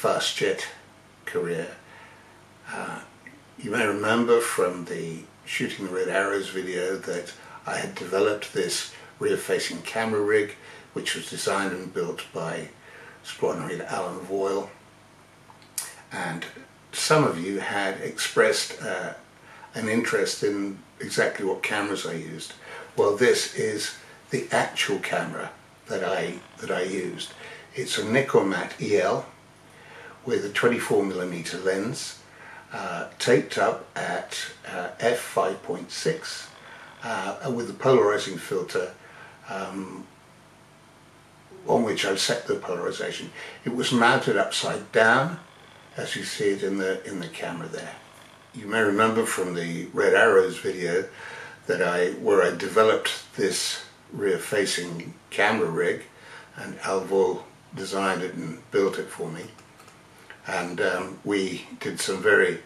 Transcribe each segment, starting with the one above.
fast jet career. Uh, you may remember from the Shooting the Red Arrows video that I had developed this rear-facing camera rig which was designed and built by squadron leader Alan Voyle and some of you had expressed uh, an interest in exactly what cameras I used. Well this is the actual camera that I that I used. It's a Nikkormat EL with a 24mm lens uh, taped up at uh, f5.6 uh, with a polarizing filter um, on which I set the polarization. It was mounted upside down as you see it in the in the camera there. You may remember from the Red Arrows video that I where I developed this rear-facing camera rig and Al Voyle designed it and built it for me and um, we did some very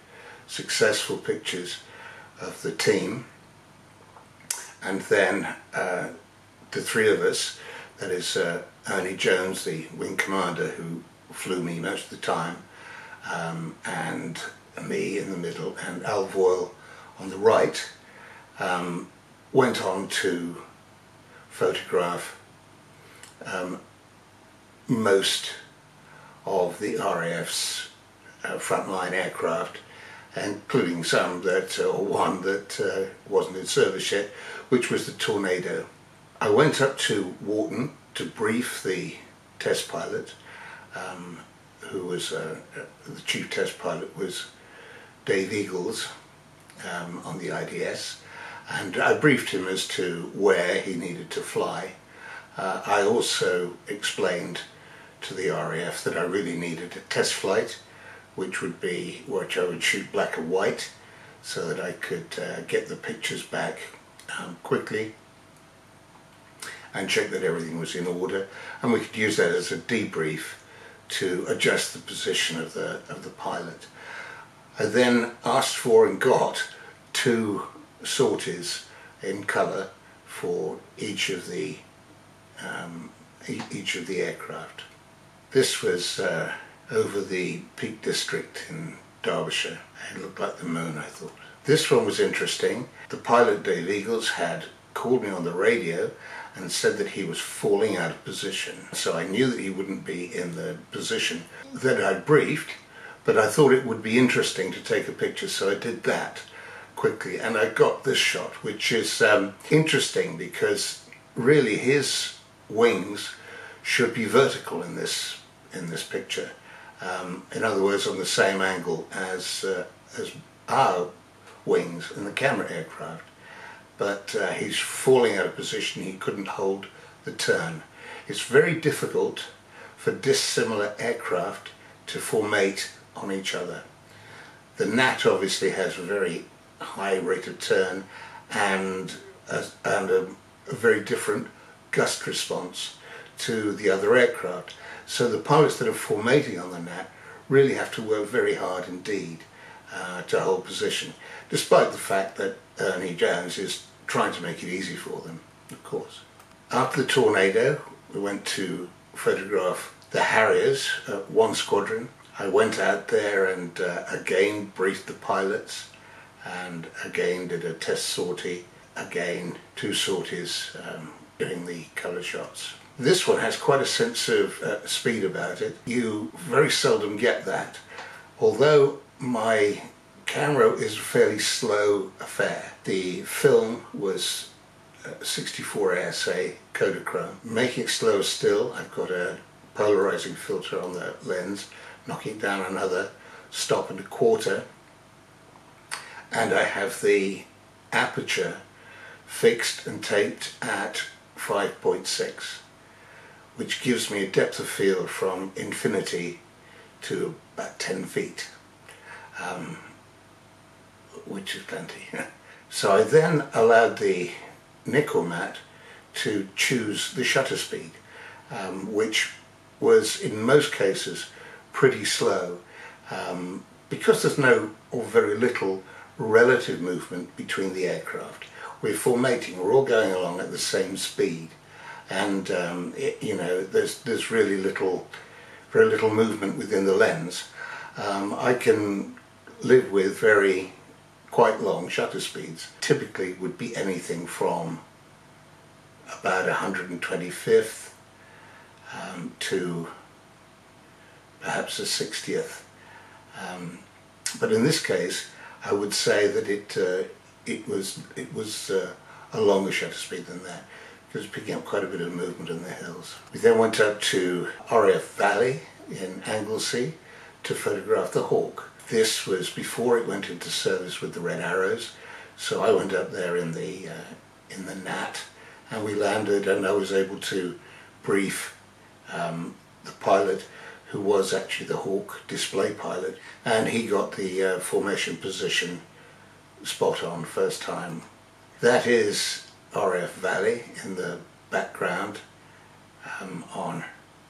successful pictures of the team. And then uh, the three of us that is uh, Ernie Jones the wing commander who flew me most of the time um, and me in the middle and Al on the right um, went on to photograph um, most of the RAF's uh, frontline aircraft, including some that, uh, or one that uh, wasn't in service yet, which was the Tornado. I went up to Warton to brief the test pilot, um, who was uh, uh, the chief test pilot was Dave Eagles um, on the IDS, and I briefed him as to where he needed to fly. Uh, I also explained to the RAF that I really needed a test flight which would be which I would shoot black and white so that I could uh, get the pictures back um, quickly and check that everything was in order and we could use that as a debrief to adjust the position of the of the pilot. I then asked for and got two sorties in colour for each of the um, each of the aircraft. This was uh, over the Peak District in Derbyshire. It looked like the moon, I thought. This one was interesting. The pilot, Dave Eagles, had called me on the radio and said that he was falling out of position. So I knew that he wouldn't be in the position that I'd briefed, but I thought it would be interesting to take a picture, so I did that quickly and I got this shot which is um, interesting because really his wings should be vertical in this in this picture. Um, in other words on the same angle as uh, as our wings in the camera aircraft. But uh, he's falling out of position. He couldn't hold the turn. It's very difficult for dissimilar aircraft to formate on each other. The Gnat obviously has a very high rate of turn and a, and a, a very different gust response to the other aircraft. So the pilots that are formating on the Gnat really have to work very hard indeed uh, to hold position, despite the fact that Ernie Jones is trying to make it easy for them, of course. After the tornado, we went to photograph the Harriers, uh, one squadron. I went out there and uh, again briefed the pilots and again did a test sortie, again two sorties um, doing the colour shots. This one has quite a sense of uh, speed about it. You very seldom get that. Although my camera is a fairly slow affair. The film was uh, 64 ASA Kodachrome. Making it slower still, I've got a polarizing filter on the lens, knocking down another stop and a quarter and I have the aperture fixed and taped at 5.6 which gives me a depth of field from infinity to about 10 feet um, which is plenty. so I then allowed the nickel Nikkormat to choose the shutter speed um, which was in most cases pretty slow um, because there's no or very little relative movement between the aircraft. We're formating, we're all going along at the same speed. And um, it, you know there's there's really little very little movement within the lens. Um, I can live with very quite long shutter speeds. Typically would be anything from about 125th um, to perhaps a 60th. Um, but in this case, I would say that it uh, it was it was uh, a longer shutter speed than that because picking up quite a bit of movement in the hills. We then went up to RAF Valley in Anglesey to photograph the hawk. This was before it went into service with the Red Arrows, so I went up there in the uh, in the Gnat, and we landed, and I was able to brief um, the pilot, who was actually the Hawk display pilot, and he got the uh, formation position spot on first time. That is RAF Valley in the background um, on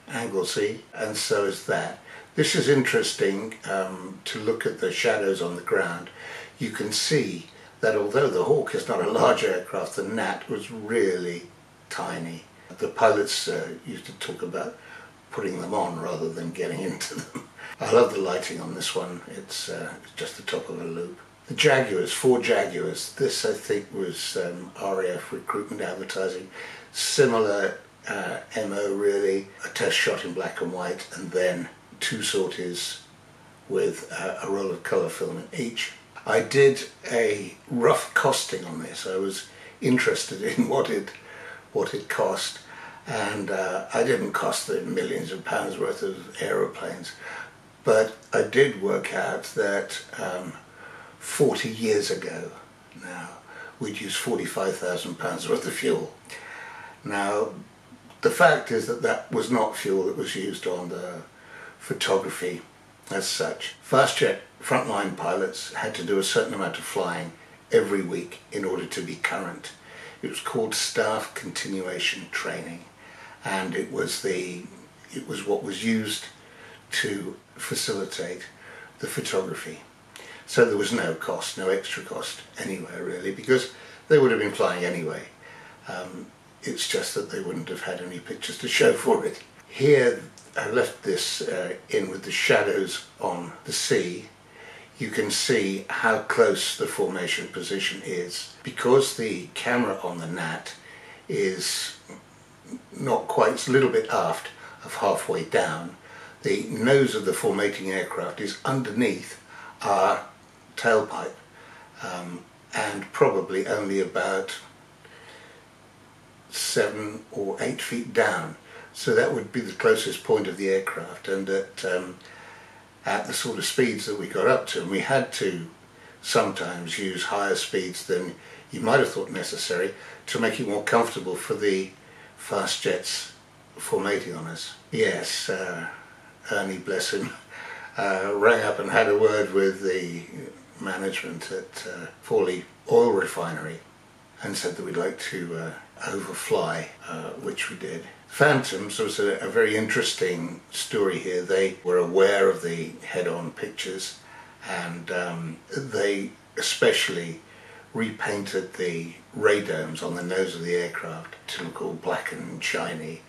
Anglesey, and so is that. This is interesting um, to look at the shadows on the ground. You can see that although the Hawk is not a large aircraft, the Gnat was really tiny. The pilots uh, used to talk about putting them on rather than getting into them. I love the lighting on this one. It's, uh, it's just the top of a loop. The Jaguars, four Jaguars. This I think was um, RAF recruitment advertising. Similar uh, MO really, a test shot in black and white and then two sorties with uh, a roll of colour film in each. I did a rough costing on this. I was interested in what it what it cost, and uh, I didn't cost the millions of pounds worth of aeroplanes, but I did work out that um, 40 years ago now we'd use 45,000 pounds worth of fuel. Now the fact is that that was not fuel that was used on the photography as such. Fastjet frontline pilots had to do a certain amount of flying every week in order to be current. It was called staff continuation training and it was the it was what was used to facilitate the photography. So there was no cost, no extra cost anywhere really because they would have been flying anyway. Um, it's just that they wouldn't have had any pictures to show for it. Here I left this uh, in with the shadows on the sea. You can see how close the formation position is. Because the camera on the Gnat is not quite, it's a little bit aft of halfway down, the nose of the formating aircraft is underneath our tailpipe um, and probably only about seven or eight feet down. So that would be the closest point of the aircraft and at, um, at the sort of speeds that we got up to and we had to sometimes use higher speeds than you might have thought necessary to make it more comfortable for the fast jets formating on us. Yes, uh, Ernie, bless him, uh, rang up and had a word with the management at uh, Fawley Oil Refinery and said that we'd like to uh, overfly, uh, which we did. Phantoms was a, a, very interesting story here. They were aware of the head-on pictures and um, they especially repainted the radomes on the nose of the aircraft to look all black and shiny,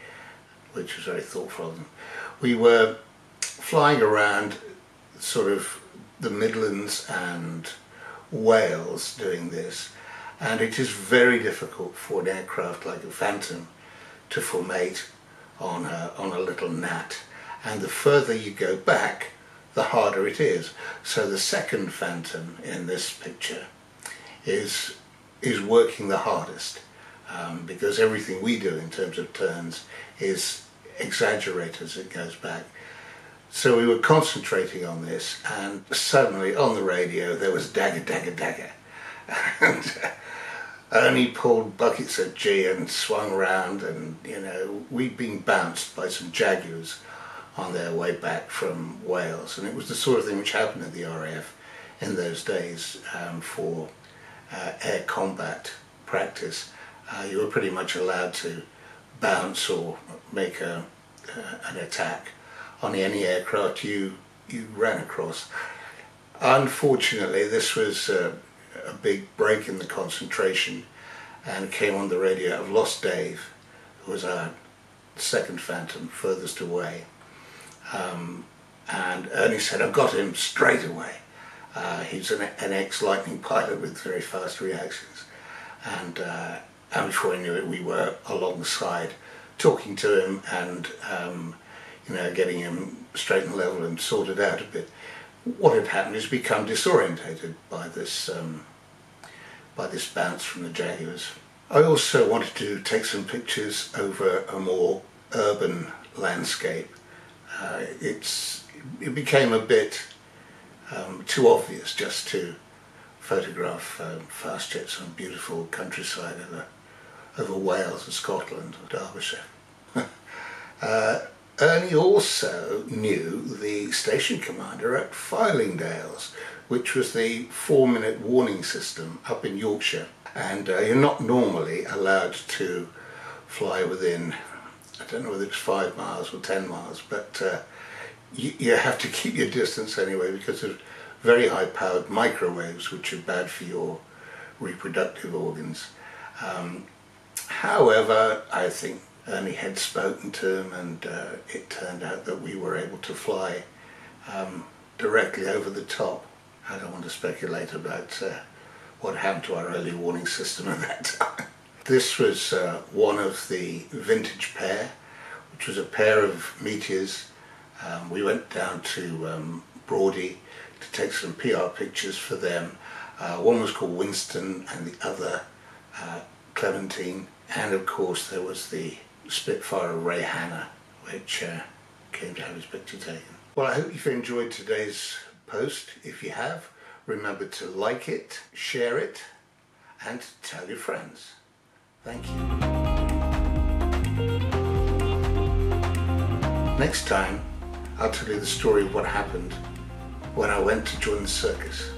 which was very thoughtful of them. We were flying around sort of the Midlands and Wales doing this and it is very difficult for an aircraft like a Phantom to formate on a, on a little gnat and the further you go back the harder it is. So the second Phantom in this picture is, is working the hardest um, because everything we do in terms of turns is exaggerated as it goes back. So we were concentrating on this and suddenly on the radio there was dagger, dagger, dagger. and Ernie pulled buckets of G and swung around and, you know, we'd been bounced by some Jaguars on their way back from Wales. And it was the sort of thing which happened in the RAF in those days um, for uh, air combat practice. Uh, you were pretty much allowed to bounce or make a, uh, an attack on any aircraft you, you ran across. Unfortunately, this was uh, a big break in the concentration and came on the radio. I've lost Dave, who was our second Phantom furthest away. Um, and Ernie said, I've got him straight away. Uh, he's an, an ex-Lightning pilot with very fast reactions. And, uh, and before I knew it, we were alongside talking to him and um, you know, getting him straight and level and sorted out a bit. What had happened is become disorientated by this um, by this bounce from the Jaguars. I also wanted to take some pictures over a more urban landscape. Uh, it's it became a bit um, too obvious just to photograph um, fast jets on beautiful countryside over over Wales and Scotland or Derbyshire. uh, Ernie also knew the station commander at Fylingdales, which was the four minute warning system up in Yorkshire. And uh, you're not normally allowed to fly within, I don't know whether it's five miles or ten miles, but uh, you, you have to keep your distance anyway because of very high powered microwaves, which are bad for your reproductive organs. Um, however, I think Ernie had spoken to him, and uh, it turned out that we were able to fly um, directly over the top. I don't want to speculate about uh, what happened to our early warning system at that time. This was uh, one of the vintage pair, which was a pair of meteors. Um, we went down to um, to take some PR pictures for them. Uh, one was called Winston and the other uh, Clementine. And of course there was the Spitfire Ray Hanna, which uh, came to have his picture taken. Well, I hope you've enjoyed today's post. If you have, remember to like it, share it, and tell your friends. Thank you. Next time, I'll tell you the story of what happened when I went to join the circus.